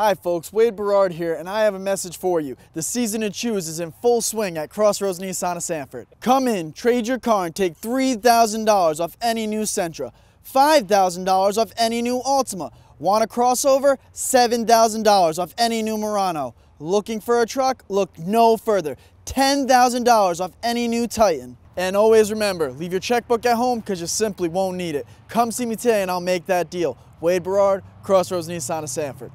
Hi folks, Wade Berard here, and I have a message for you. The season to choose is in full swing at Crossroads Nissan of Sanford. Come in, trade your car, and take $3,000 off any new Sentra, $5,000 off any new Altima. Want a crossover? $7,000 off any new Murano. Looking for a truck? Look no further. $10,000 off any new Titan. And always remember, leave your checkbook at home because you simply won't need it. Come see me today and I'll make that deal. Wade Berard, Crossroads Nissan of Sanford.